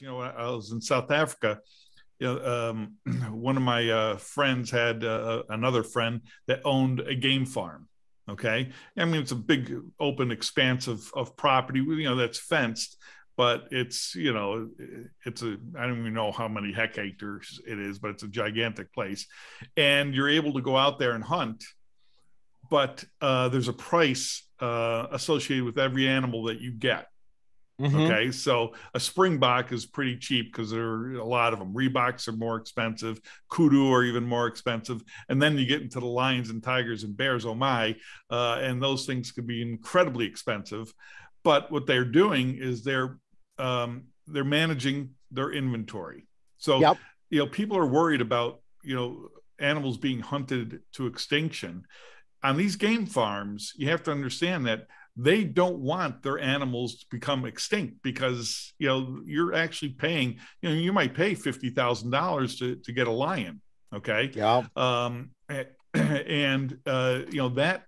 You know, I was in South Africa. You know, um, one of my uh, friends had uh, another friend that owned a game farm. Okay, I mean it's a big open expanse of of property. You know that's fenced, but it's you know it's a i don't even know how many hectares it is but it's a gigantic place and you're able to go out there and hunt but uh, there's a price uh, associated with every animal that you get mm-hmm. okay so a springbok is pretty cheap because there are a lot of them rheboks are more expensive kudu are even more expensive and then you get into the lions and tigers and bears oh my uh, and those things can be incredibly expensive but what they're doing is they're um, they're managing their inventory. So yep. you know, people are worried about you know animals being hunted to extinction. On these game farms, you have to understand that they don't want their animals to become extinct because you know you're actually paying you know you might pay fifty thousand dollars to to get a lion okay? Yeah. Um and uh you know that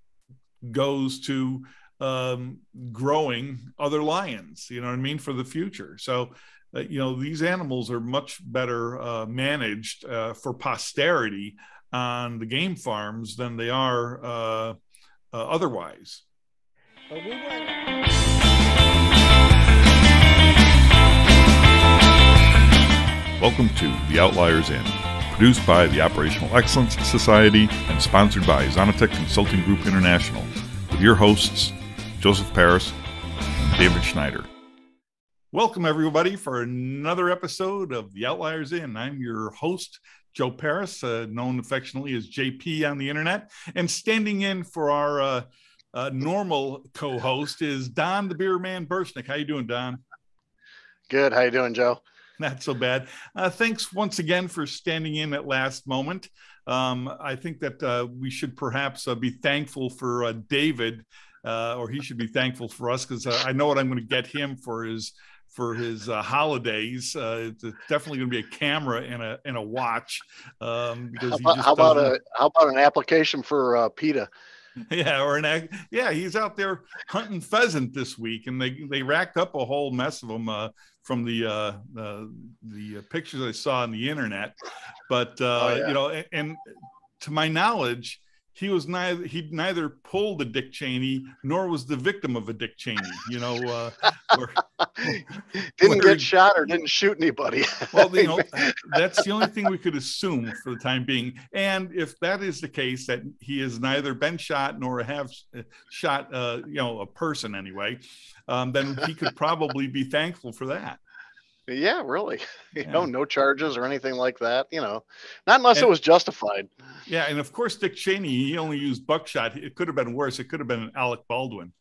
goes to um, growing other lions, you know what I mean, for the future. So, uh, you know, these animals are much better uh, managed uh, for posterity on the game farms than they are uh, otherwise. We Welcome to The Outliers Inn, produced by the Operational Excellence Society and sponsored by Xonitek Consulting Group International, with your hosts, Joseph Paris, and David Schneider. Welcome, everybody, for another episode of The Outliers Inn. I'm your host, Joe Paris, uh, known affectionately as JP on the internet. And standing in for our uh, uh, normal co-host is Don the Beer Man Burshnick. How you doing, Don? Good. How you doing, Joe? Not so bad. Uh, thanks once again for standing in at last moment. Um, I think that uh, we should perhaps uh, be thankful for uh, David uh, or he should be thankful for us because uh, I know what I'm going to get him for his for his uh, holidays. Uh, it's definitely going to be a camera and a and a watch. Um, because how about, how about a how about an application for uh, PETA? Yeah, or an yeah, he's out there hunting pheasant this week, and they they racked up a whole mess of them uh, from the uh, the pictures I saw on the internet. But uh, oh, yeah. you know, and, and to my knowledge, he was neither he neither pulled a Dick Cheney nor was the victim of a Dick Cheney. You know, uh, or, didn't get shot or didn't shoot anybody. well, you know, that's the only thing we could assume for the time being. And if that is the case, that he has neither been shot nor have uh, shot, uh, you know, a person anyway, um, then he could probably be thankful for that. Yeah, really. You yeah. know, no charges or anything like that. You know, not unless and, it was justified. Yeah, and of course, Dick Cheney, he only used buckshot. It could have been worse. It could have been Alec Baldwin.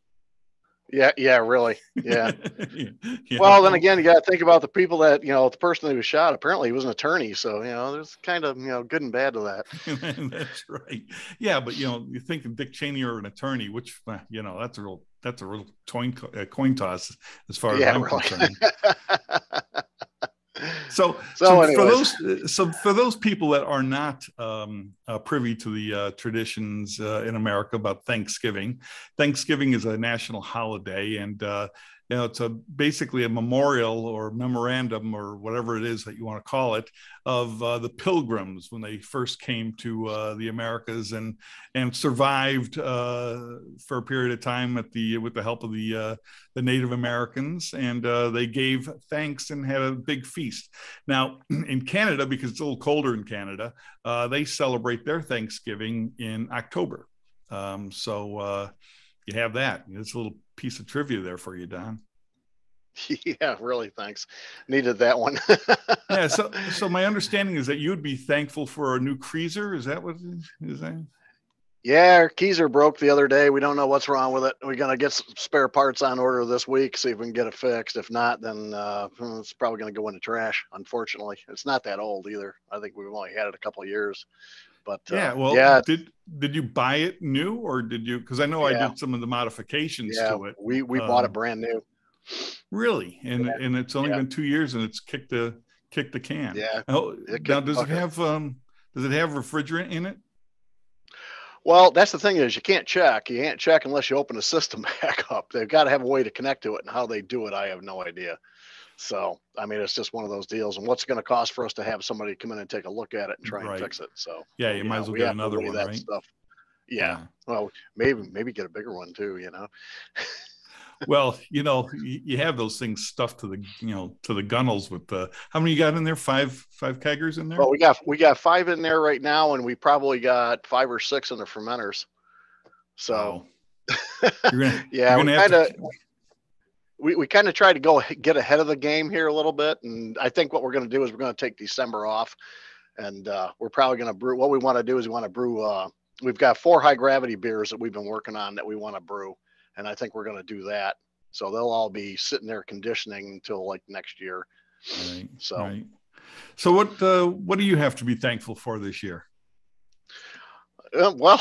Yeah, yeah, really. Yeah. yeah. Well, then again, you got to think about the people that you know. The person who was shot apparently he was an attorney, so you know, there's kind of you know good and bad to that. that's right. Yeah, but you know, you think of Dick Cheney or an attorney, which you know, that's a real that's a real coin uh, coin toss as far as yeah, I'm really. concerned. So, so, so for those so for those people that are not um, uh, privy to the uh, traditions uh, in America about Thanksgiving, Thanksgiving is a national holiday, and you know it's a basically a memorial or memorandum or whatever it is that you want to call it of uh, the pilgrims when they first came to uh, the americas and and survived uh, for a period of time at the with the help of the uh, the native americans and uh, they gave thanks and had a big feast. Now in canada because it's a little colder in canada uh, they celebrate their thanksgiving in october. Um, so you have that. It's a little piece of trivia there for you, Don. Yeah, really. Thanks. Needed that one. yeah. So, so my understanding is that you would be thankful for a new cruiser. Is that what is that? Yeah, our keezer broke the other day. We don't know what's wrong with it. We're gonna get some spare parts on order this week. See if we can get it fixed. If not, then uh, hmm, it's probably gonna go into trash. Unfortunately, it's not that old either. I think we've only had it a couple of years. But yeah, uh, well, yeah. Did did you buy it new or did you? Because I know yeah. I did some of the modifications yeah, to it. We we um, bought it brand new. Really, and yeah. and it's only been two years and it's kicked the kicked the can. Yeah. Oh, now does it have um does it have refrigerant in it? Well, that's the thing is you can't check. You can't check unless you open the system back up. They've got to have a way to connect to it, and how they do it, I have no idea. So, I mean, it's just one of those deals. And what's it going to cost for us to have somebody come in and take a look at it and try Right. and fix it? So, Yeah, you you might know, as well we get another one, that right? stuff. Yeah. Well, maybe maybe get a bigger one too. You know. well, you know, you, have those things stuffed to the, you know, to the gunnels with the. How many you got in there? Five, five keggers in there. Well, we got we got five in there right now, and we probably got five or six in the fermenters. So Wow. You're gonna, yeah, you're we gonna have kind to- we, we kind of try to go get ahead of the game here a little bit, and I think what we're going to do is we're going to take December off, and uh, we're probably going to brew. What we want to do is we want to brew. Uh, we've got four high gravity beers that we've been working on that we want to brew, and I think we're going to do that. So they'll all be sitting there conditioning until like next year. Right, So- right. So what uh, what do you have to be thankful for this year? Uh, well,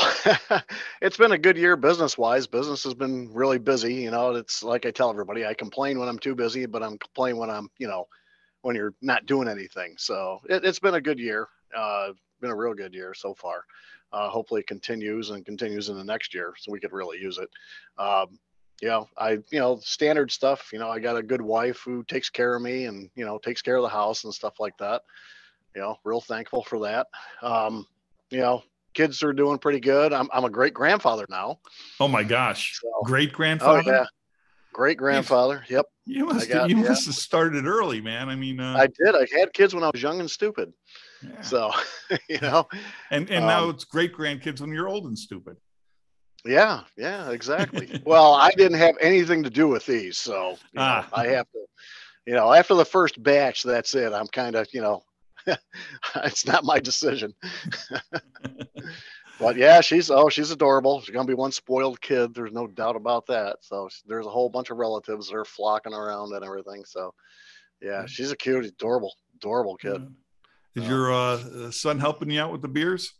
it's been a good year business wise. Business has been really busy. You know, it's like I tell everybody, I complain when I'm too busy, but I'm complaining when I'm, you know, when you're not doing anything. So it, it's been a good year. Uh, been a real good year so far. Uh, hopefully it continues and continues in the next year so we could really use it. Um, you know, I, you know, standard stuff, you know, I got a good wife who takes care of me and, you know, takes care of the house and stuff like that. You know, real thankful for that. Um, you know, kids are doing pretty good. I'm, I'm a great grandfather now. Oh my gosh, So- great Oh grandfather. yeah, great grandfather. Yep, You must got- you yeah. must have started early, man. I mean, uh, I did. I had kids when I was young and stupid. yeah. So, you know, and and now um, it's great grandkids when you're old and stupid. yeah, yeah, exactly. well, I didn't have anything to do with these, so you know, Ah. I have to. You know, after the first batch, that's it. I'm kind of, you know, it's not my decision. But yeah, she's oh, she's adorable. She's gonna be one spoiled kid. There's no doubt about that. So there's a whole bunch of relatives that are flocking around and everything. So yeah, Yeah. she's a cute, adorable, adorable kid. Is Uh, your uh, son helping you out with the beers?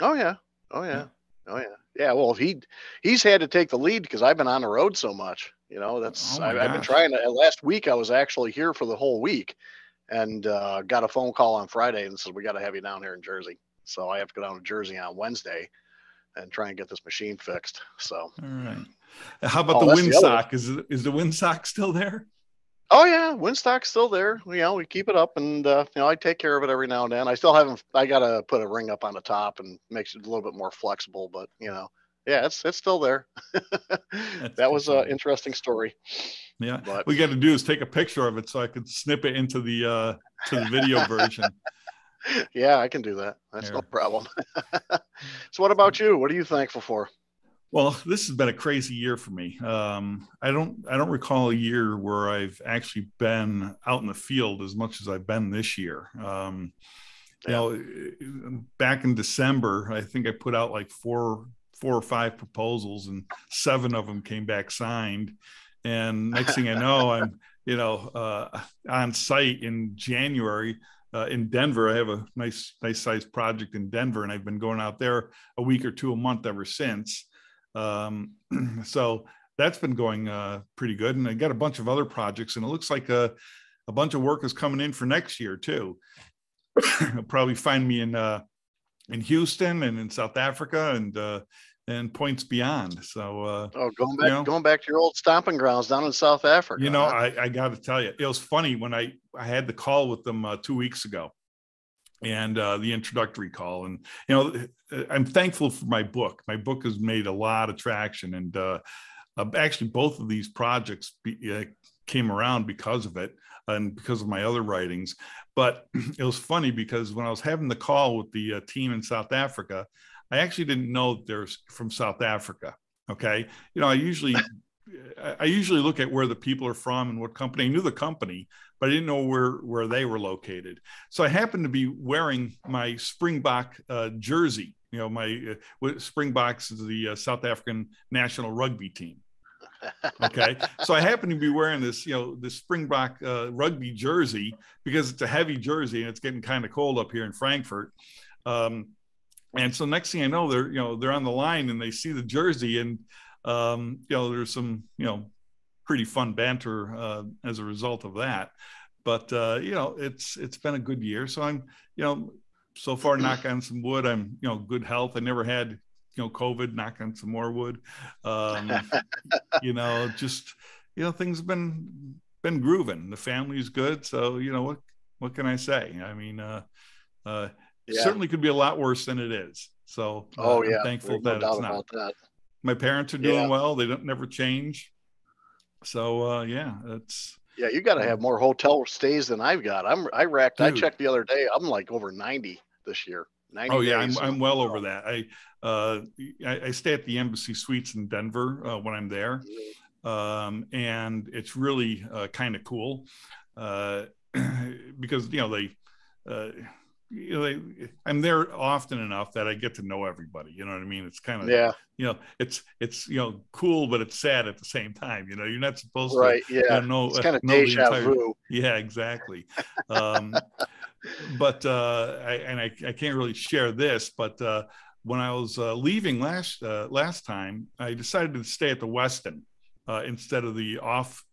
Oh yeah, oh yeah, oh yeah, yeah. Well, he he's had to take the lead because I've been on the road so much. You know, that's Oh I, I've been trying to. Last week I was actually here for the whole week, and uh, got a phone call on Friday and said we got to have you down here in Jersey. So I have to go down to Jersey on Wednesday, and try and get this machine fixed. So. All right. How about Oh, the that's the other- windsock? Is is the windsock still there? Oh yeah, Windstock's still there. You know, we keep it up, and uh, you know, I take care of it every now and then. I still haven't. I gotta put a ring up on the top and makes it a little bit more flexible. But you know, yeah, it's it's still there. that was an interesting story. Yeah. But- we got to do is take a picture of it so I could snip it into the uh to the video version. Yeah, I can do that. That's no problem. so, what about you? What are you thankful for? Well, this has been a crazy year for me. Um, I don't I don't recall a year where I've actually been out in the field as much as I've been this year. Um, you know, back in December, I think I put out like four four or five proposals, and seven of them came back signed. And next thing I know, I'm you know uh, on site in January. Uh, in Denver, I have a nice, nice sized project in Denver, and I've been going out there a week or two a month ever since. Um, so that's been going uh, pretty good. And I got a bunch of other projects, and it looks like a, a bunch of work is coming in for next year too. You'll probably find me in uh, in Houston and in South Africa and uh, and points beyond. So uh, Oh, going back, know- going back to your old stomping grounds down in South Africa. you know, huh? I, I got to tell you, it was funny when I I had the call with them uh, two weeks ago, and uh, the introductory call, and you know, I'm thankful for my book. My book has made a lot of traction, and uh, uh, actually, both of these projects be, uh, came around because of it and because of my other writings. But it was funny because when I was having the call with the uh, team in South Africa, I actually didn't know that they're from South Africa. Okay, you know, I usually I- usually look at where the people are from and what company. I knew the company, but I didn't know where where they were located. So I happened to be wearing my Springbok uh, jersey. You know, my uh, Springboks is the uh, South African national rugby team. Okay, so I happen to be wearing this, you know, this Springbok uh, rugby jersey because it's a heavy jersey and it's getting kind of cold up here in Frankfurt. Um, and so next thing I know, they're you know they're on the line and they see the jersey and um, you know there's some you know pretty fun banter uh, as a result of that. But uh, you know it's it's been a good year, so I'm you know so far knock on some wood. I'm you know good health. I never had you know COVID. Knock on some more wood. Um, you know just you know things have been been grooving. The family's good, so you know what what can I say? I mean, uh, uh, yeah. certainly could be a lot worse than it is. So uh, oh yeah, I'm thankful that it's not. That. My parents are doing yeah. well. They don't never change. So uh, yeah, it's yeah. You got to have more hotel stays than I've got. I'm I racked. Dude. I checked the other day. I'm like over ninety this year. oh yeah, I'm, I'm well over that. I, uh, I, I stay at the Embassy Suites in Denver uh, when I'm there, um, and it's really uh, kind of cool uh, because you know they. Uh, you know, they, I'm there often enough that I get to know everybody. You know what I mean? It's kind of yeah. You know, it's it's you know cool, but it's sad at the same time. You know, you're not supposed right, to. Right. Yeah. You know, it's kind of deja entire, vu. Yeah, exactly. Um, but uh, I, and I, I can't really share this, but uh, when I was uh, leaving last uh, last time, I decided to stay at the Westin uh, instead of the off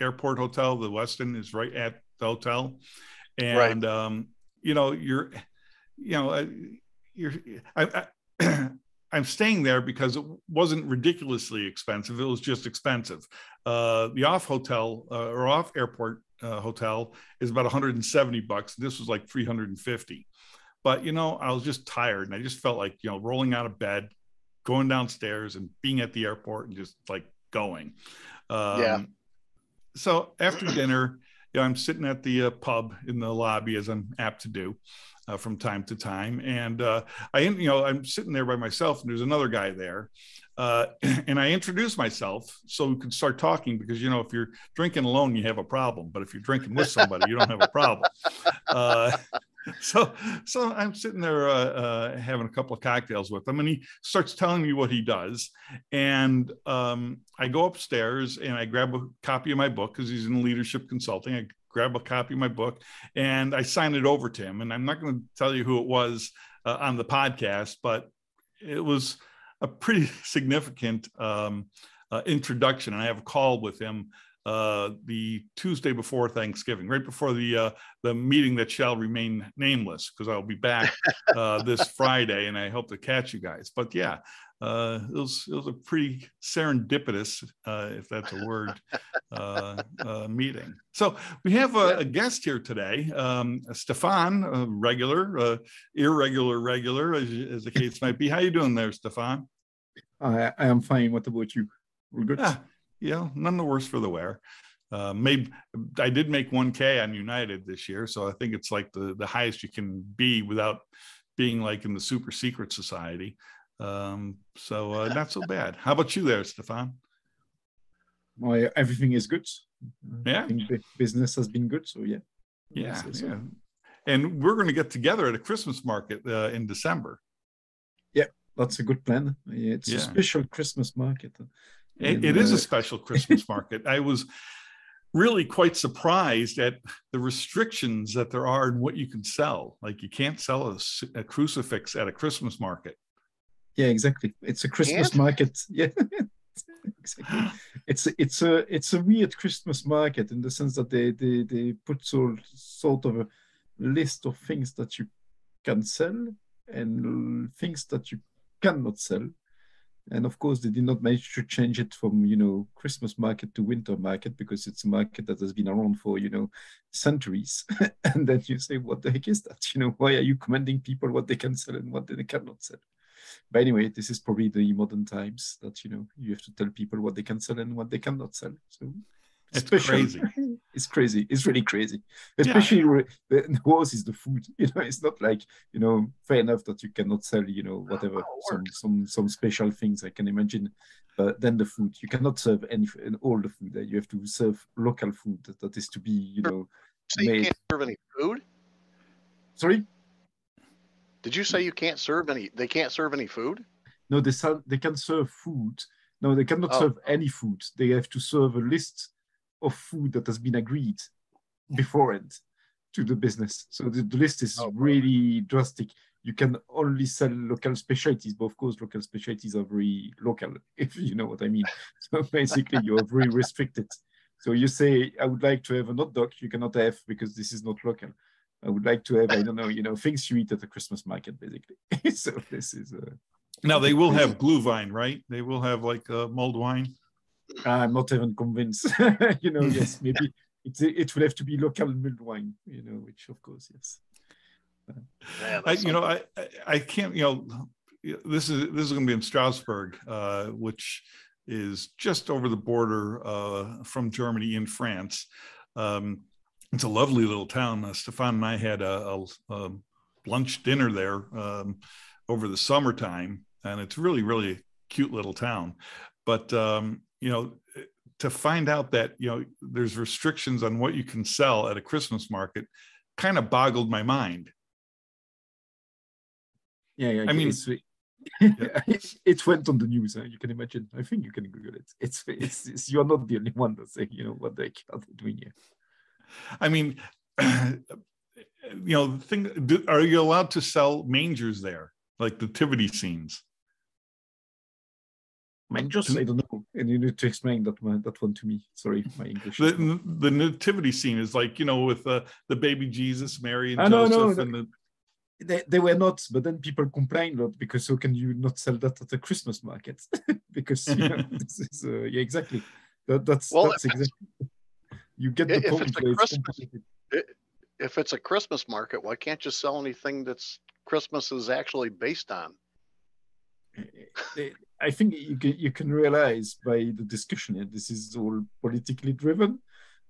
airport hotel. The Westin is right at the hotel, and right. um, you know you're, you know, you're I, I I'm staying there because it wasn't ridiculously expensive. It was just expensive. Uh, the off hotel uh, or off airport uh, hotel is about 170 bucks. This was like 350. But you know, I was just tired, and I just felt like you know, rolling out of bed, going downstairs, and being at the airport, and just like going. Um, yeah. So after dinner, you know, I'm sitting at the uh, pub in the lobby as I'm apt to do. Uh, from time to time. And uh, I, you know, I'm sitting there by myself, and there's another guy there, uh, and I introduce myself so we can start talking because you know if you're drinking alone you have a problem, but if you're drinking with somebody you don't have a problem. So so I'm sitting there uh, uh, having a couple of cocktails with him, and he starts telling me what he does, and um, I go upstairs and I grab a copy of my book because he's in leadership consulting. I grab a copy of my book and I sign it over to him, and I'm not going to tell you who it was uh, on the podcast, but it was a pretty significant um, uh, introduction. And I have a call with him uh, the Tuesday before Thanksgiving, right before the uh, the meeting that shall remain nameless, because I'll be back uh, this Friday, and I hope to catch you guys. But yeah, uh, it was it was a pretty serendipitous, uh, if that's a word, uh, uh, meeting. So we have a, a guest here today, um, Stefan, a regular, uh, irregular, regular, as, as the case might be. How you doing there, Stefan? I, I am fine. What about you? We're good. Yeah, yeah, none the worse for the wear. Uh, made I did make 1K on United this year, so I think it's like the the highest you can be without being like in the super secret society. Um, so uh, not so bad. How about you there, Stefan? Well, everything is good. Yeah, business has been good, so yeah. Yeah, so. yeah. And we're going to get together at a Christmas market uh, in December. Yeah, that's a good plan. It's yeah. a special Christmas market. It, it is a uh, special Christmas market. I was really quite surprised at the restrictions that there are in what you can sell. Like you can't sell a, a crucifix at a Christmas market. Yeah, exactly. It's a Christmas can't? market. Yeah. exactly. It's a, it's a it's a weird Christmas market in the sense that they they, they put sort sort of a list of things that you can sell and things that you cannot sell and of course, they did not manage to change it from, you know, Christmas market to winter market because it's a market that has been around for, you know, centuries. and then you say, what the heck is that? You know, why are you commanding people what they can sell and what they cannot sell? But anyway, this is probably the modern times that, you know, you have to tell people what they can sell and what they cannot sell. So it's crazy. it's crazy. It's really crazy. Especially yeah. the worst is the food. You know, it's not like you know fair enough that you cannot sell you know whatever some some some special things I can imagine, but then the food you cannot serve any all the food. That you have to serve local food that, that is to be you know so made. You can't serve any food. Sorry. Did you say you can't serve any? They can't serve any food. No, they they can serve food. No, they cannot oh. serve any food. They have to serve a list of food that has been agreed beforehand to the business. So the, the list is oh, really drastic. You can only sell local specialties, but of course, local specialties are very local, if you know what I mean. So basically, you are very restricted. So you say, I would like to have a hot dog, you cannot have because this is not local. I would like to have, I don't know, you know, things you eat at the Christmas market, basically. so this is. Uh, now they will have glühwein, right? They will have like uh, mulled wine. I'm not even convinced. you know, yes, maybe it, it will have to be local mulled wine, you know, which of course, yes. Yeah, I, you know, I, I can't, you know, this is this is going to be in Strasbourg, uh, which is just over the border uh, from Germany in France. Um, it's a lovely little town. Uh, Stefan and I had a, a, a lunch dinner there um, over the summertime, and it's really really cute little town. But um, you know, to find out that you know there's restrictions on what you can sell at a Christmas market kind of boggled my mind. Yeah, yeah. I mean, it went on the news. Huh? You can imagine. I think you can Google it. It's, it's, it's you're not the only one that's saying, you know, what the heck are they doing here? I mean, you know, the thing. Are you allowed to sell mangers there, like nativity scenes? Mangers? I don't know. And you need to explain that one, that one to me. Sorry, my English. The, the nativity scene is like you know with uh, the baby Jesus, Mary, and ah, Joseph, no, no, and the they, they were not, but then people complained a lot because how can you not sell that at the Christmas market? because you know, this is uh, yeah exactly that, that's well, that's exactly you get the point. It's a Christmas, if it's a Christmas market, why can't you sell anything that's Christmas is actually based on? I think you can you can realize by the discussion here, this is all politically driven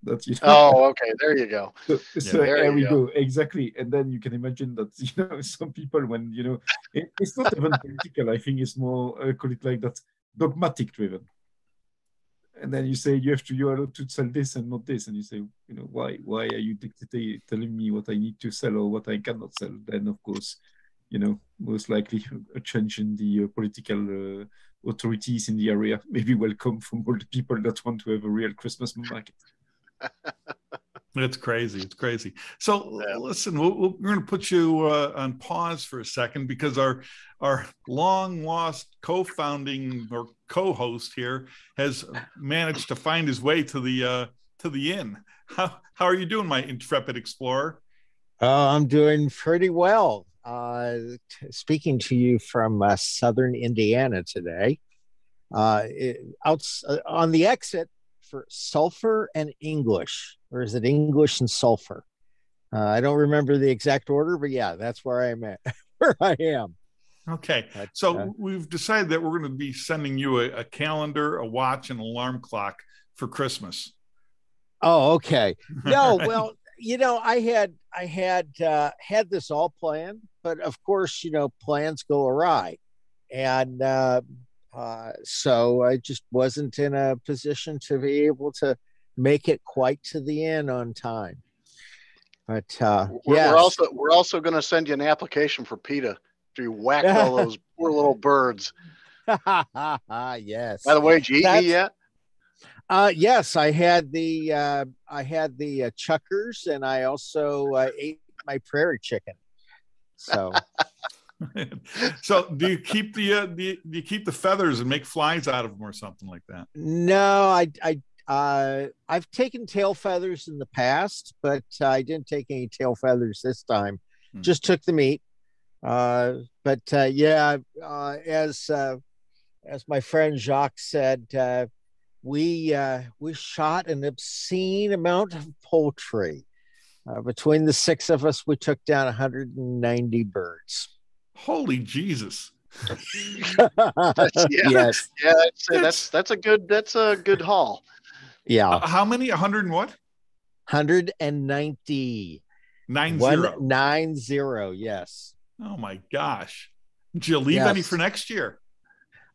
that you know, oh okay there you go. So, so there, there we go. go. exactly. And then you can imagine that you know some people when you know it, it's not even political i think it's more uh, call it like that dogmatic driven. And then you say you have to you are allowed to sell this and not this and you say you know why why are you telling me what i need to sell or what i cannot sell? Then of course you know most likely a change in the uh, political uh, authorities in the area maybe welcome from all the people that want to have a real christmas market it's crazy. It's crazy. So yeah. listen, we we are going to put you uh, on pause for a second because our our long lost co-founding or co-host here has managed to find his way to the uh, to the inn. How how are you doing, my intrepid explorer? Oh, I'm doing pretty well. Uh, t- speaking to you from uh, southern Indiana today. Uh, it, out uh, on the exit for Sulphur and English, or is it English and Sulphur? Uh, I don't remember the exact order, but yeah, that's where I'm at, where I am. Okay. But, so uh, we've decided that we're going to be sending you a, a, calendar, a watch, an alarm clock for Christmas. Oh, okay. No, well, you know, I had I had uh, had this all planned, but of course, you know, plans go awry, and uh, uh, so I just wasn't in a position to be able to make it quite to the end on time. But uh, we're, yes. we're also we're also going to send you an application for PETA to whack all those poor little birds. yes. By the way, did you eat me yet? Uh, yes, I had the uh, I had the uh, chukars, and I also uh, ate my prairie chicken. So so do you keep the, uh, do, you, do you keep the feathers and make flies out of them or something like that? No, I I uh, I've taken tail feathers in the past, but uh, I didn't take any tail feathers this time. Hmm. Just took the meat. Uh, but uh, yeah, uh, as uh, as my friend Jacques said, uh, we uh, we shot an obscene amount of poultry. Uh, between the six of us, we took down 190 birds. Holy Jesus. yeah. Yes. Yeah, that's, that's that's a good that's a good haul. Yeah. Uh, how many? 100 and what? 190. Nine zero. One, nine zero, yes. Oh my gosh. Did you leave yes. any for next year?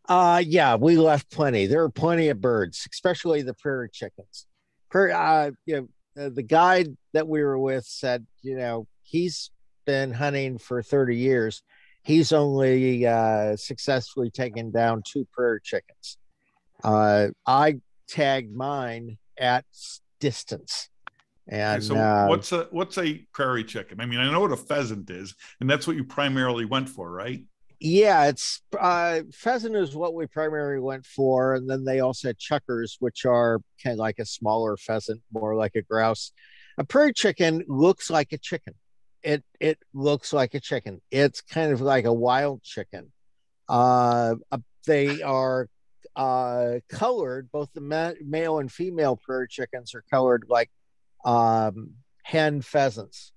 Uh yeah, we left plenty. There are plenty of birds, especially the prairie chickens. Prairie, uh, you know, uh, the guide that we were with said, you know, he's been hunting for 30 years he's only uh, successfully taken down two prairie chickens. Uh, I tagged mine at distance. And so, uh, what's a what's a prairie chicken? I mean, I know what a pheasant is, and that's what you primarily went for, right? Yeah, it's uh, pheasant is what we primarily went for, and then they also had chukars, which are kind of like a smaller pheasant, more like a grouse. A prairie chicken looks like a chicken it it looks like a chicken. It's kind of like a wild chicken. Uh, they are uh, colored. Both the ma- male and female prairie chickens are colored like um, hen pheasants,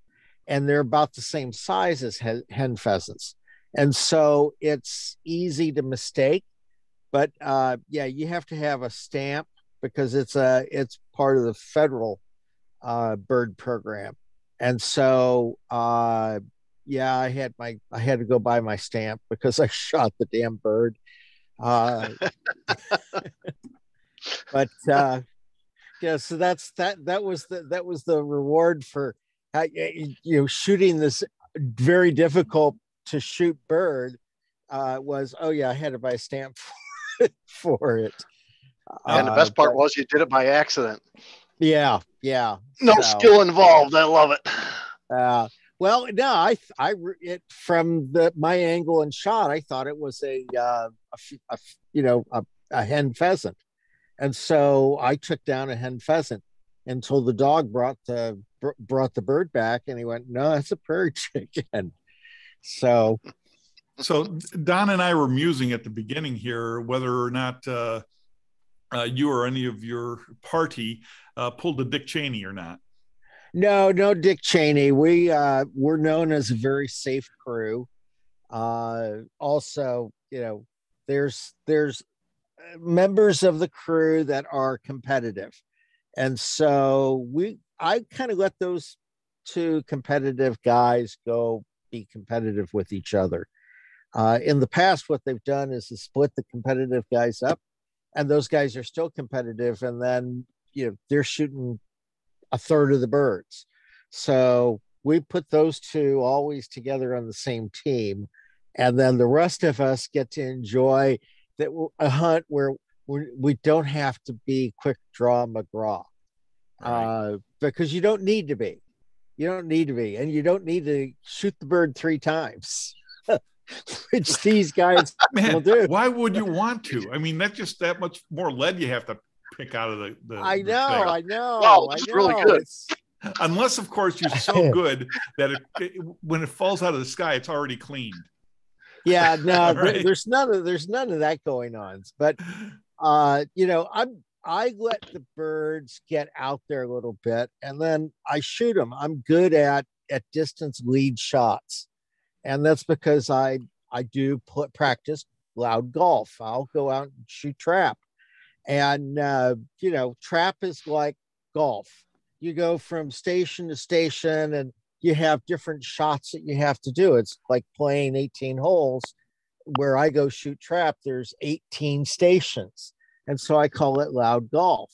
and they're about the same size as hen pheasants. And so it's easy to mistake. But uh, yeah, you have to have a stamp because it's a it's part of the federal uh, bird program. And so uh, yeah, I had my I had to go buy my stamp because I shot the damn bird. Uh, but uh, yeah, so that's that that was the that was the reward for uh, you know shooting this very difficult to shoot bird uh, was oh yeah I had to buy a stamp for it. For it. And the best part but, was you did it by accident. Yeah, yeah. No so, skill involved. I love it. Uh, well, no, I, I, it from the my angle and shot, I thought it was a, uh, a, a you know, a, a hen pheasant, and so I took down a hen pheasant until the dog brought the brought the bird back, and he went, "No, that's a prairie chicken." So, so Don and I were musing at the beginning here whether or not uh, uh, you or any of your party uh, pulled a Dick Cheney or not. No, no, Dick Cheney. We uh, we're known as a very safe crew. Uh, also, you know, there's there's members of the crew that are competitive, and so we I kind of let those two competitive guys go be competitive with each other. Uh, in the past, what they've done is to split the competitive guys up, and those guys are still competitive, and then you know they're shooting a third of the birds. So we put those two always together on the same team. And then the rest of us get to enjoy that a hunt where we don't have to be quick draw McGraw right. uh, because you don't need to be. You don't need to be, and you don't need to shoot the bird three times, which these guys Man, will do. Why would you want to? I mean, that's just that much more lead you have to pick out of the. the I know, the I know. Wow, it's really good. It's... Unless, of course, you're so good that it, it, when it falls out of the sky, it's already cleaned. Yeah, no, right. there's none of there's none of that going on. But uh, you know, I'm I let the birds get out there a little bit, and then I shoot them. I'm good at at distance lead shots, and that's because I I do put practice loud golf. I'll go out and shoot trap, and, uh, you know, trap is like golf. You go from station to station and you have different shots that you have to do. It's like playing 18 holes. Where I go shoot trap, there's 18 stations. And so I call it loud golf.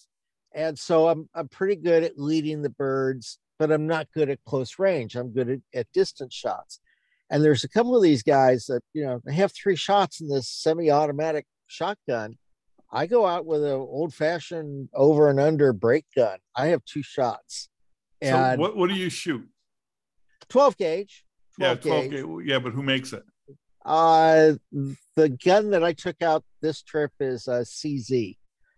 And so I'm, I'm pretty good at leading the birds, but I'm not good at close range. I'm good at, at distance shots. And there's a couple of these guys that, you know, they have three shots in this semi automatic shotgun I go out with an old fashioned over and under break gun. I have two shots. And so what, what do you shoot? 12 gauge. 12 yeah, 12 gauge. Yeah, but who makes it? Uh, the gun that I took out this trip is a CZ.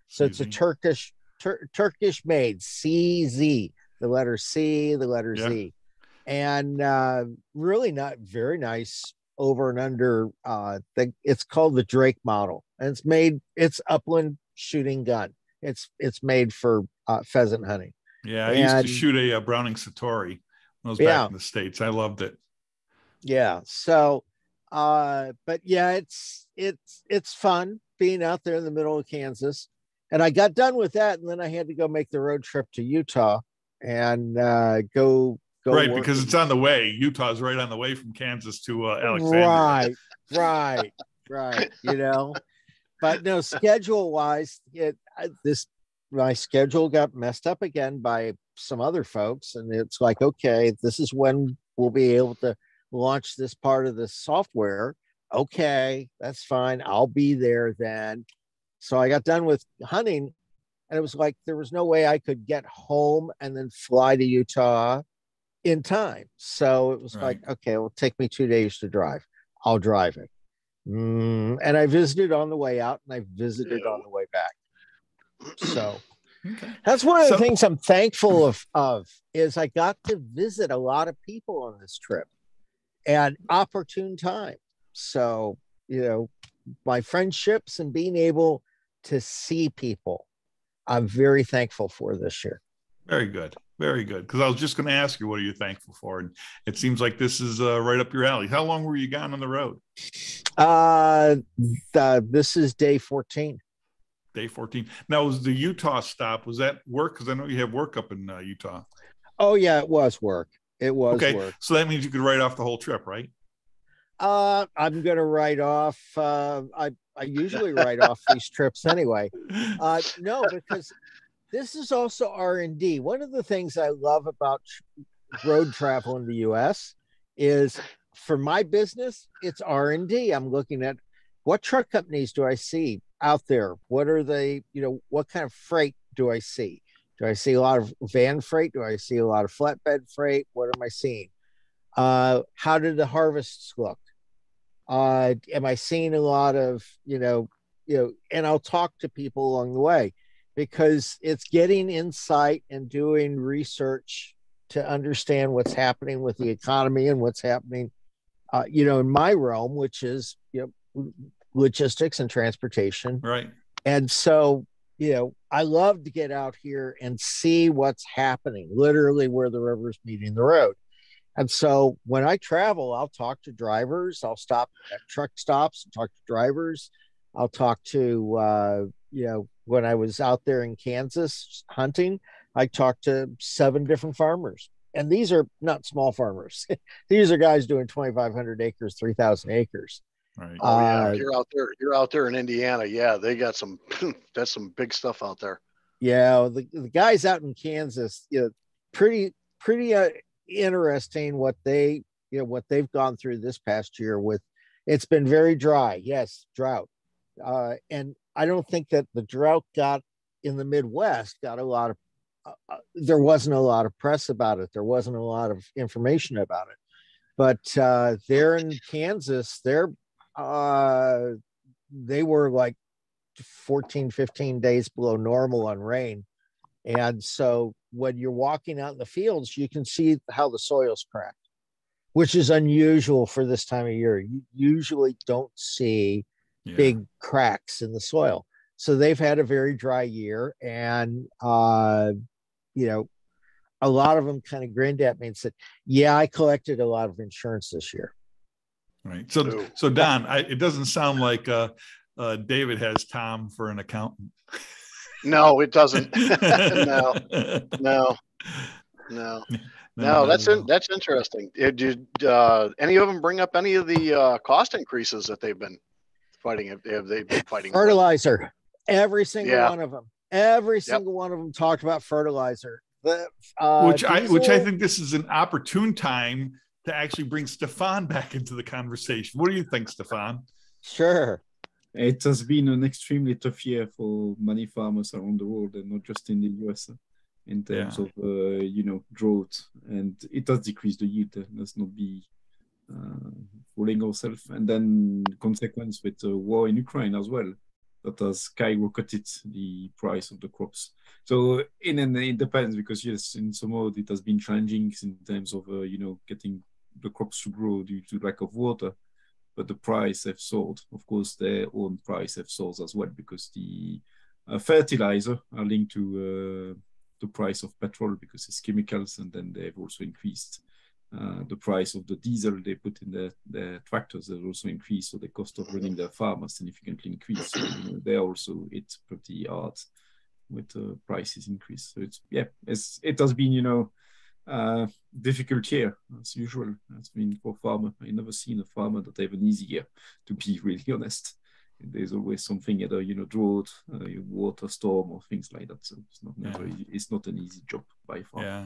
So CZ. it's a Turkish tur- Turkish made CZ, the letter C, the letter yeah. Z. And uh, really not very nice over and under uh the, it's called the Drake model and it's made it's upland shooting gun it's it's made for uh, pheasant hunting yeah i and, used to shoot a, a, browning Citori when i was yeah. back in the states i loved it yeah so uh but yeah it's it's it's fun being out there in the middle of kansas and i got done with that and then i had to go make the road trip to utah and uh go Go right, because it's on the way. Utah's right on the way from Kansas to uh, Alexandria. Right, right, right. You know, but no, schedule wise, it this my schedule got messed up again by some other folks, and it's like, okay, this is when we'll be able to launch this part of the software. Okay, that's fine. I'll be there then. So I got done with hunting, and it was like there was no way I could get home and then fly to Utah in time. So it was right. like, okay, it'll take me two days to drive. I'll drive it. Mm, and I visited on the way out and I visited on the way back. So okay. that's one of the so, things I'm thankful of, of is I got to visit a lot of people on this trip at opportune time. So, you know, my friendships and being able to see people, I'm very thankful for this year. Very good. Very good. Because I was just going to ask you, what are you thankful for? And it seems like this is uh, right up your alley. How long were you gone on the road? Uh, the, this is day 14. Day 14. Now, was the Utah stop, was that work? Because I know you have work up in uh, Utah. Oh, yeah, it was work. It was okay. work. So that means you could write off the whole trip, right? Uh, I'm going to write off. Uh, I, I usually write off these trips anyway. Uh, no, because this is also r&d one of the things i love about road travel in the us is for my business it's r&d i'm looking at what truck companies do i see out there what are they you know what kind of freight do i see do i see a lot of van freight do i see a lot of flatbed freight what am i seeing uh, how did the harvests look uh, am i seeing a lot of you know you know and i'll talk to people along the way because it's getting insight and doing research to understand what's happening with the economy and what's happening, uh, you know, in my realm, which is you know logistics and transportation. Right. And so, you know, I love to get out here and see what's happening, literally where the river's meeting the road. And so when I travel, I'll talk to drivers. I'll stop at truck stops and talk to drivers. I'll talk to uh, you know when I was out there in Kansas hunting, I talked to seven different farmers. And these are not small farmers. these are guys doing 2,500 acres, 3,000 acres. Right. Oh, yeah. Uh, you're out there. You're out there in Indiana. Yeah, they got some. that's some big stuff out there. Yeah, the, the guys out in Kansas, you know, pretty pretty uh, interesting what they you know what they've gone through this past year. With it's been very dry. Yes, drought, uh, and I don't think that the drought got in the Midwest got a lot of. Uh, uh, there wasn't a lot of press about it. There wasn't a lot of information about it. But uh, there in Kansas, they're uh, they were like 14, 15 days below normal on rain. And so when you're walking out in the fields, you can see how the soil's cracked, which is unusual for this time of year. You usually don't see yeah. big cracks in the soil. So they've had a very dry year, and uh, you know, a lot of them kind of grinned at me and said, "Yeah, I collected a lot of insurance this year." Right. So, so Don, I, it doesn't sound like uh, uh, David has Tom for an accountant. No, it doesn't. no, no, no. No, that's in, that's interesting. Did uh, any of them bring up any of the uh, cost increases that they've been fighting? Have they been fighting? Fertilizer. Every single yeah. one of them. Every single yep. one of them talked about fertilizer. The, uh, which diesel, I which I think this is an opportune time to actually bring Stefan back into the conversation. What do you think, Stefan? Sure. It has been an extremely tough year for many farmers around the world, and not just in the US, in terms yeah. of uh, you know drought, and it does decrease the yield. Let's not be uh, fooling ourselves. And then consequence with the war in Ukraine as well, that has skyrocketed the price of the crops. So in and it depends because yes, in some mode it has been challenging in terms of uh, you know getting the crops to grow due to lack of water, but the price have sold. Of course, their own price have sold as well because the uh, fertilizer are linked to uh, the price of petrol because it's chemicals, and then they've also increased. Uh, the price of the diesel they put in the, the tractors has also increased, so the cost of running their farm has significantly increased. So you know, they also it's pretty hard with the prices increase. So it's yeah, it's it has been you know uh, difficult year as usual. It's been for farmer. I never seen a farmer that have an easy year, to be really honest. There's always something either you know drought, uh, water storm, or things like that. So it's not yeah. never, it's not an easy job by far. Yeah.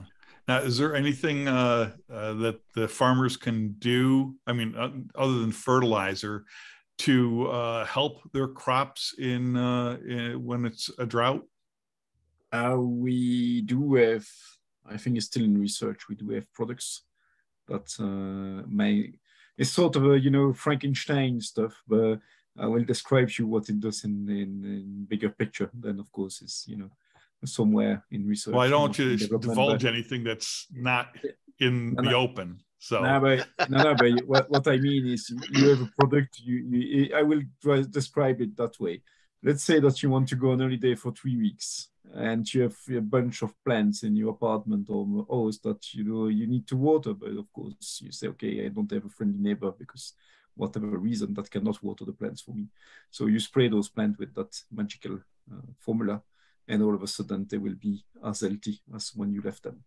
Now, is there anything uh, uh, that the farmers can do? I mean, uh, other than fertilizer, to uh, help their crops in, uh, in, when it's a drought? Uh, we do have. I think it's still in research. We do have products that uh, may. It's sort of a you know Frankenstein stuff, but I will describe you what it does in, in, in bigger picture. Then of course it's you know somewhere in research. Well, I don't want you to divulge but... anything that's not in no, the no. open. So no, but no, no, but what, what I mean is you have a product. You, you I will describe it that way. Let's say that you want to go on holiday for three weeks, and you have a bunch of plants in your apartment or house that you know you need to water, but of course you say, okay, I don't have a friendly neighbor because whatever reason that cannot water the plants for me. So you spray those plants with that magical uh, formula, and all of a sudden they will be as healthy as when you left them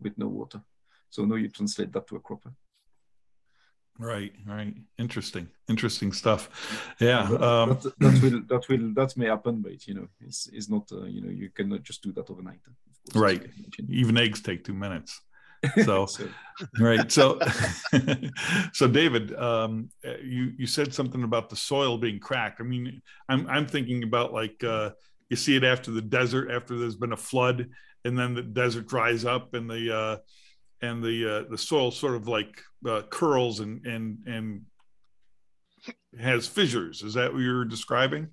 with no water. So now you translate that to a crop. Right, right. Interesting, interesting stuff. Yeah, um, that, that, will that will that may happen, but you know, it's, it's not uh, you know you cannot just do that overnight. right. Even eggs take two minutes. So, so. right. So, so David, um, you you said something about the soil being cracked. I mean, I'm I'm thinking about like uh, you see it after the desert, after there's been a flood, and then the desert dries up, and the uh, and the uh, the soil sort of like uh, curls and and and has fissures. Is that what you're describing?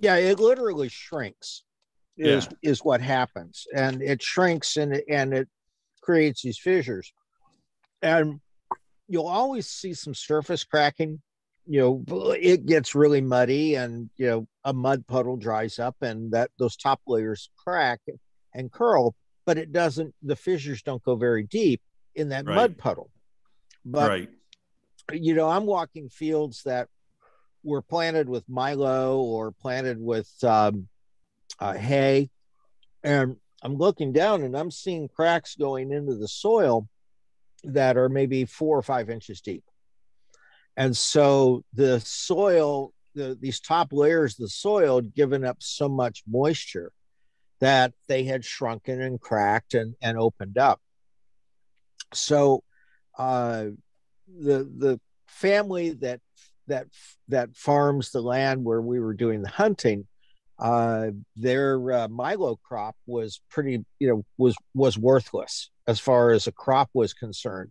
Yeah, it literally shrinks. Is yeah. is what happens, and it shrinks and and it creates these fissures, and you'll always see some surface cracking. You know, it gets really muddy, and you know, a mud puddle dries up, and that those top layers crack and curl but it doesn't the fissures don't go very deep in that right. mud puddle but right. you know i'm walking fields that were planted with milo or planted with um, uh, hay and i'm looking down and i'm seeing cracks going into the soil that are maybe four or five inches deep and so the soil the, these top layers of the soil had given up so much moisture that they had shrunken and cracked and, and opened up. So uh, the the family that that that farms the land where we were doing the hunting, uh, their uh, milo crop was pretty, you know, was was worthless as far as a crop was concerned.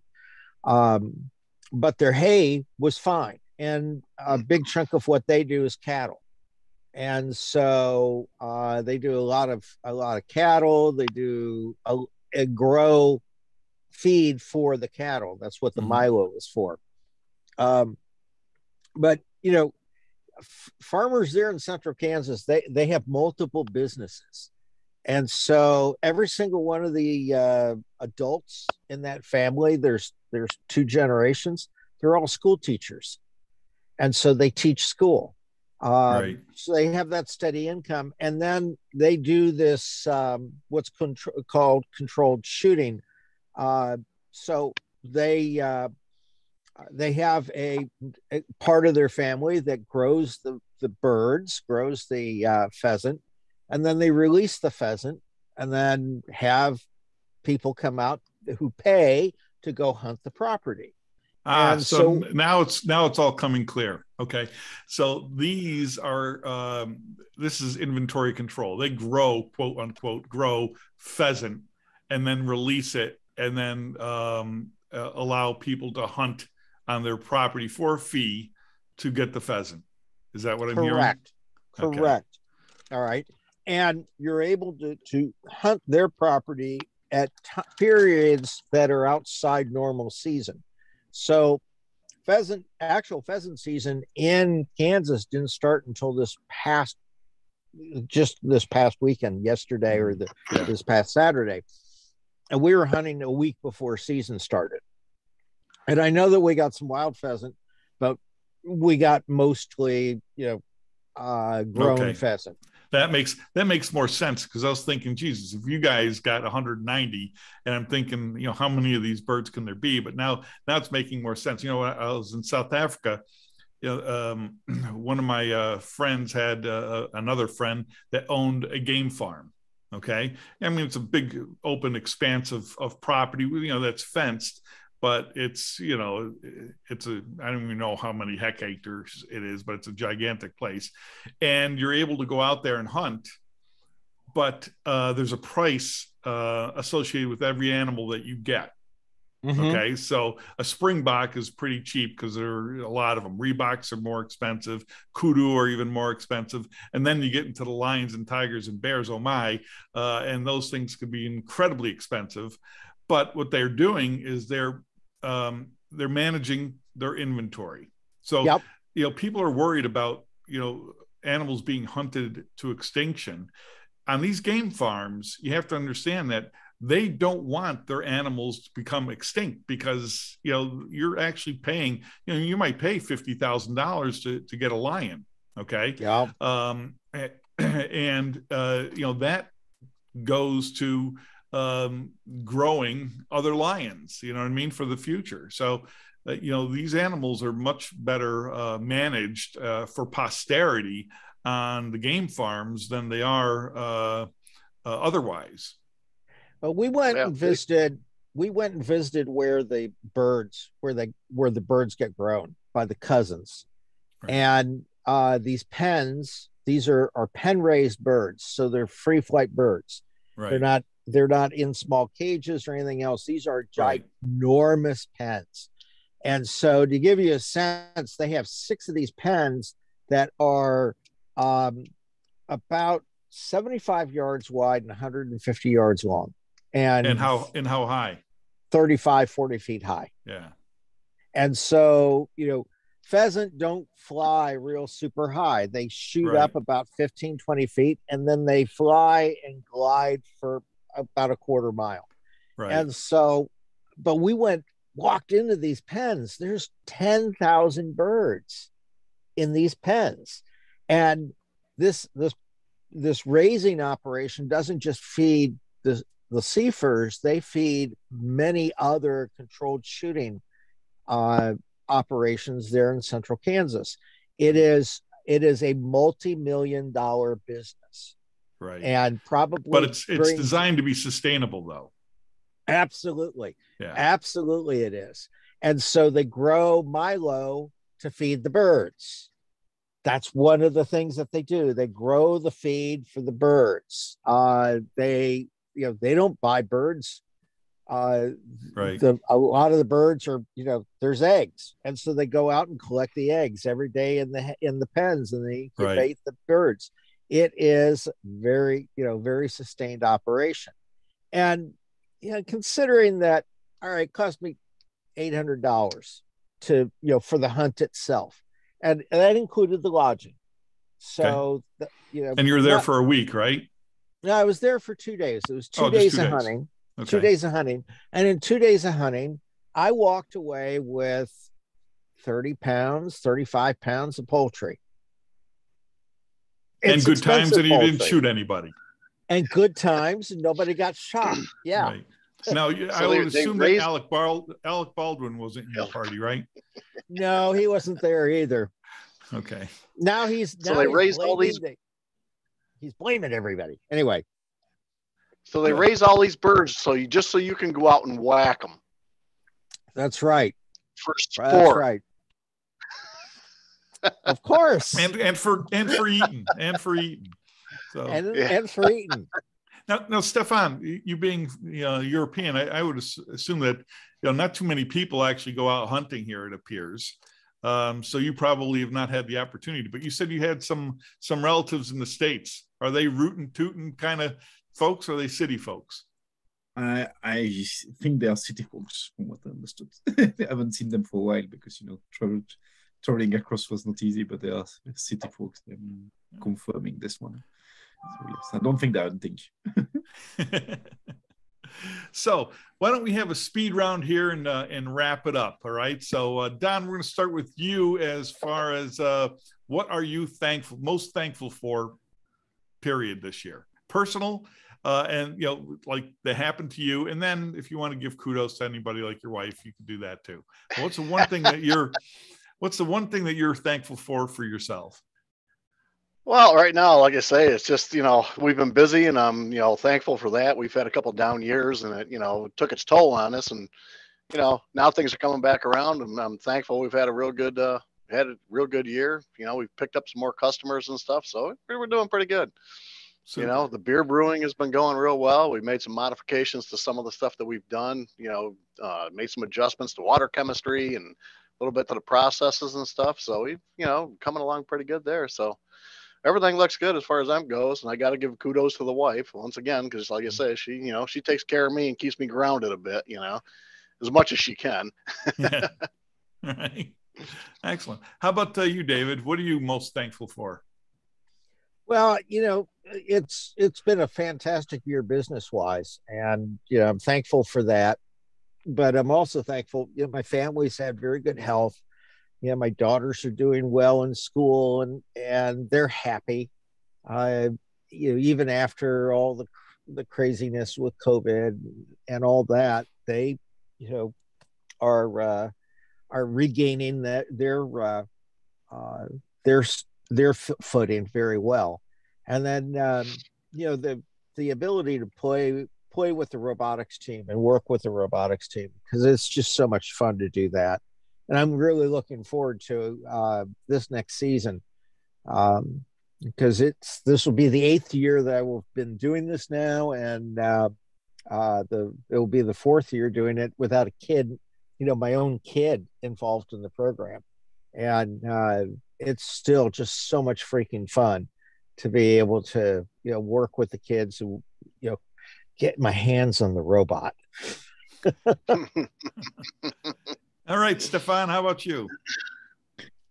Um, but their hay was fine, and a big chunk of what they do is cattle and so uh, they do a lot of a lot of cattle. They do a, a grow feed for the cattle. That's what the mm-hmm. Milo is for. Um, but you know, f- farmers there in central Kansas, they they have multiple businesses, and so every single one of the uh, adults in that family, there's there's two generations. They're all school teachers, and so they teach school um, right. So they have that steady income, and then they do this um, what's called controlled shooting. Uh, so they uh, they have a, a, part of their family that grows the the birds, grows the uh, pheasant, and then they release the pheasant, and then have people come out who pay to go hunt the property. Ah, so, so, now it's now it's all coming clear. Okay, so these are um, this is inventory control. They grow quote unquote grow pheasant and then release it and then um, uh, allow people to hunt on their property for a fee to get the pheasant. Is that what I'm Correct. hearing? Correct. Correct. Okay. All right, and you're able to to hunt their property at t- periods that are outside normal season. So pheasant actual pheasant season in Kansas didn't start until this past just this past weekend, yesterday or the, yeah. this past Saturday. And we were hunting a week before season started. And I know that we got some wild pheasant, but we got mostly, you know, uh, grown okay. pheasant that makes that makes more sense because I was thinking, Jesus, if you guys got 190, and I'm thinking, you know, how many of these birds can there be? But now now it's making more sense. You know, I was in South Africa. You know, um, one of my uh, friends had uh, another friend that owned a game farm. Okay, I mean it's a big open expanse of of property. You know that's fenced, but it's you know it's a i don't even know how many hectares it is but it's a gigantic place. And you're able to go out there and hunt but uh, there's a price uh, associated with every animal that you get. Mm-hmm. okay so a springbok is pretty cheap because there are a lot of them rheboks are more expensive kudu are even more expensive and then you get into the lions and tigers and bears oh my uh, and those things can be incredibly expensive. But what they're doing is they're um, they're managing their inventory. So yep. you know, people are worried about you know animals being hunted to extinction. on these game farms, you have to understand that they don't want their animals to become extinct because you know you're actually paying you know you might pay fifty thousand dollars to to get a lion okay Yeah. um and uh you know that goes to um growing other lions you know what i mean for the future so uh, you know these animals are much better uh, managed uh, for posterity on the game farms than they are uh, uh otherwise But we went Yeah, and visited. We went and visited where the birds, where they where the birds get grown by the cousins, Right. and uh, these pens. These are are pen raised birds, so they're free flight birds. right They're not they're not in small cages or anything else. These are Right. ginormous pens. And so to give you a sense, they have six of these pens that are um, about 75 yards wide and 150 yards long and, and how and how high 35, 40 feet high. yeah And so, you know, pheasant don't fly real super high. They shoot Right. up about 15, 20 feet and then they fly and glide for about a quarter mile. right And so, but we went, walked into these pens. There's 10,000 birds in these pens. And this, this, this raising operation doesn't just feed the, the seafers, they feed many other controlled shooting uh, operations there in central Kansas. It is, it is a multi-million dollar business right and probably but it's it's designed to be sustainable though Absolutely. yeah Absolutely, it is. And so they grow Milo to feed the birds. That's one of the things that they do. They grow the feed for the birds. Uh, they, you know, they don't buy birds. Uh, Right. The, a lot of the birds are, you know, there's eggs, and so they go out and collect the eggs every day in the in the pens, and they Right. incubate the birds. It is very, you know, very sustained operation, and you know, considering that, all right, it cost me eight hundred dollars to you know for the hunt itself, and, and that included the lodging. So the, you know, and you're there not- for a week right no, I was there for two days. It was two Oh, days two of days. hunting, okay two days of hunting, and in two days of hunting, I walked away with thirty pounds, thirty-five pounds of poultry. And good times and you didn't poultry. shoot anybody and good times, and nobody got shot. Yeah, right now you- i So would assume raised- that alec Bald, alec baldwin wasn't in your party right no, he wasn't there either. okay Now he's So they he's raised all blaming these- the- he's blaming everybody. Anyway, So they raise all these birds so you just so you can go out and whack them that's right. for That's sport. right. Of course, and and for and for eating and for eating so and, Yeah. and for eating. Now, now, Stephane, you you being you know, European, I, I would assume that you know not too many people actually go out hunting here. It appears, um, so you probably have not had the opportunity. But you said you had some some relatives in the states. Are they rootin' tootin' kind of folks? Or are they city folks? I I think they are city folks, from what I understood. I haven't seen them for a while because you know traveled, traveling across was not easy, but there are city folks. I'm confirming this one. So yes, I don't think they're hunting. so why don't we have a speed round here and uh, and wrap it up? All right. So uh, Don, we're going to start with you as far as uh, what are you thankful most thankful for? Period this year, personal, uh, and you know like that happened to you, and then if you want to give kudos to anybody like your wife, you can do that too. But what's the one thing that you're What's the one thing that you're thankful for for yourself? Well, right now, like I say, it's just you know we've been busy, and I'm you know thankful for that. We've had a couple down years, and it you know took its toll on us, and you know now things are coming back around, and I'm thankful we've had a real good uh, had a real good year. You know, we've picked up some more customers and stuff, so we we're doing pretty good. So, You know, the beer brewing has been going real well. We made some modifications to some of the stuff that we've done. You know, uh, made some adjustments to water chemistry and little bit to the processes and stuff. So we, you know, coming along pretty good there. So everything looks good as far as I'm goes. And I got to give kudos to the wife once again because, like I say, she, you know, she takes care of me and keeps me grounded a bit. You know, as much as she can. yeah. All right. Excellent. How about uh, you, David? What are you most thankful for? Well, you know, it's it's been a fantastic year business wise, and you know I'm thankful for that. But I'm also thankful. You know, my family's had very good health. You know, my daughters are doing well in school, and and they're happy. I, you know, even after all the the craziness with COVID and all that, they, you know, are uh, are regaining that their uh, uh, their their footing very well and then um, you know the the ability to play play with the robotics team and work with the robotics team because it's just so much fun to do that. And i'm really looking forward to uh, this next season um, because it's this will be the eighth year that i've been doing this now and uh, uh, the it will be the fourth year doing it without a kid you know my own kid involved in the program. And uh, it's still just so much freaking fun to be able to you know work with the kids and get my hands on the robot all right stephane how about you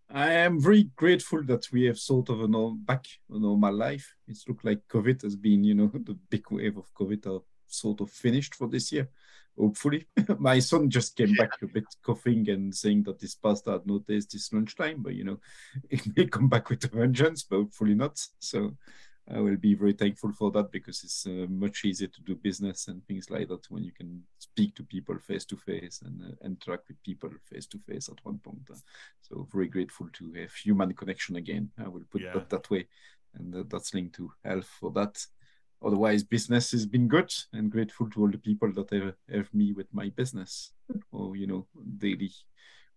i am very grateful that we have sort of a normal back a normal life it's looked like covid has been you know the big wave of covid are sort of finished for this year hopefully. My son just came back a bit coughing and saying that his pasta had no taste this lunchtime, but you know, it may come back with a vengeance, but hopefully not. So I will be very thankful for that because it's uh, much easier to do business and things like that when you can speak to people face to face and uh, interact with people face to face at one point. Uh, so very grateful to have human connection again. I will put yeah. that that way, and uh, that's linked to health for that otherwise business has been good and grateful to all the people that have, have me with my business or you know daily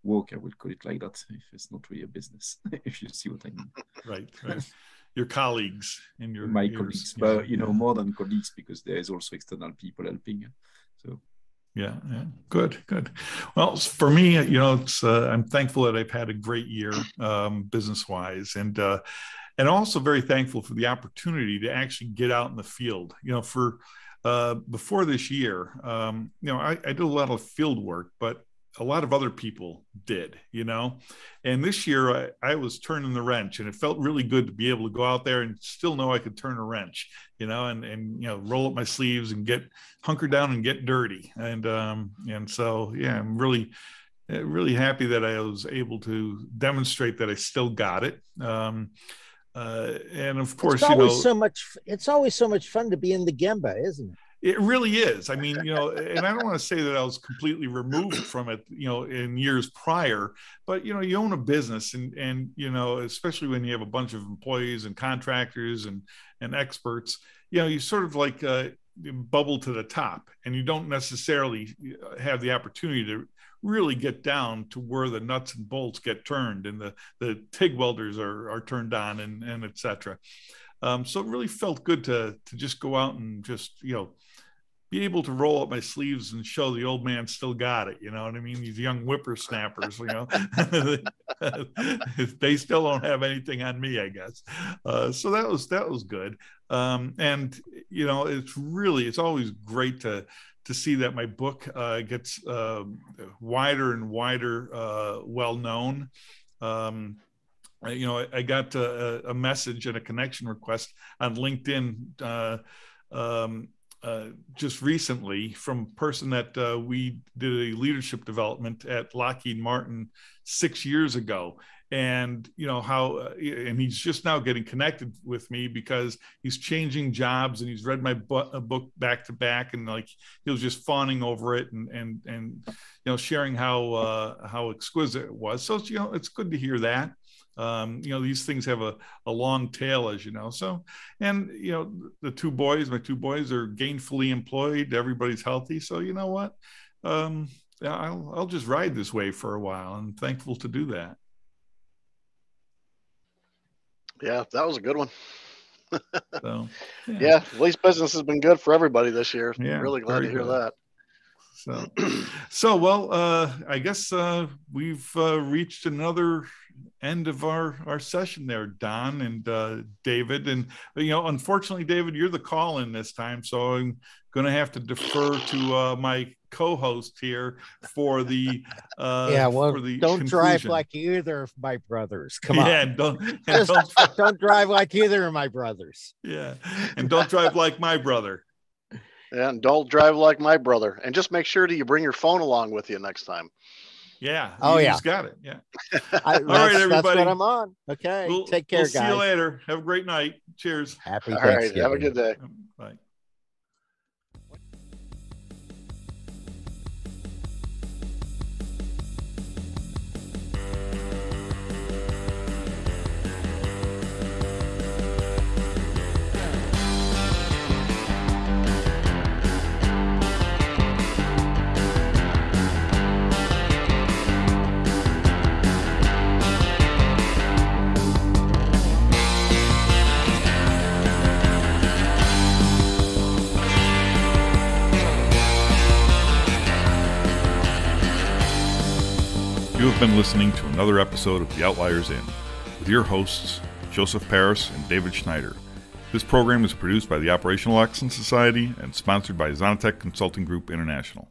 work i would call it like that if it's not really a business if you see what i mean right right your colleagues and your my your, colleagues but you know more than colleagues because there is also external people helping so yeah, yeah, good, good. Well, for me, you know, it's uh, I'm thankful that I've had a great year um, business wise, and uh, and also very thankful for the opportunity to actually get out in the field. You know, for uh, before this year, um, you know, I, I did a lot of field work, but a lot of other people did, you know. And this year I, I, was turning the wrench and it felt really good to be able to go out there and still know I could turn a wrench, you know, and, and, you know, roll up my sleeves and get hunker down and get dirty. And, um, and so, yeah, I'm really, really happy that I was able to demonstrate that I still got it. Um, uh, and of course, it's always you know, so much. It's always so much fun to be in the Gemba, isn't it? It really is. I mean, you know, and I don't want to say that I was completely removed from it, you know, in years prior, but you know, you own a business and and you know, especially when you have a bunch of employees and contractors and and experts, you know, you sort of like uh, bubble to the top and you don't necessarily uh, have the opportunity to really get down to where the nuts and bolts get turned and the, the TIG welders are, are turned on and, and et cetera. Um, so it really felt good to, to just go out and just, you know, be able to roll up my sleeves and show the old man still got it. You know what I mean? These young whippersnappers, you know, they still don't have anything on me, I guess. Uh, so that was that was good. Um, and you know, it's really it's always great to to see that my book uh, gets uh, wider and wider uh, well known. Um, you know, I, I got a, a, message and a connection request on LinkedIn uh, um, uh, just recently from a person that uh, we did a leadership development at Lockheed Martin six years ago. And you know how uh, and he's just now getting connected with me because he's changing jobs and he's read my bu- book back to back and like he was just fawning over it and and and you know sharing how uh how exquisite it was. So you know it's good to hear that um, you know these things have a, a long tail as you know so and you know the two boys my two boys are gainfully employed everybody's healthy so you know what um, I'll, I'll just ride this way for a while and thankful to do that yeah, that was a good one. so, yeah. yeah. at least business has been good for everybody this year. Yeah, really glad to hear good. that. So, so well, uh, I guess uh, we've uh, reached another end of our our session there, Don and uh, David. And you know, unfortunately, David, you're the call in this time, so I'm going to have to defer to uh, my co-host here for the uh yeah, well, for the don't drive like either of my brothers. Come on. yeah, and don't, and Just don't don't drive like either of my brothers. yeah, and don't drive like my brother. Yeah, and don't drive like my brother. And just make sure that you bring your phone along with you next time. Yeah. Oh, you yeah. just got it. Yeah. I, that's, right, that's everybody. what I'm on. Okay. We'll, Take care, we'll see you later. Have a great night. Cheers. Happy All right. Thanksgiving. Have a good day. Bye. Been listening to another episode of The Outliers Inn with your hosts, Joseph Paris and David Schneider. This program is produced by the Operational Excellence Society and sponsored by Xonitek Consulting Group International.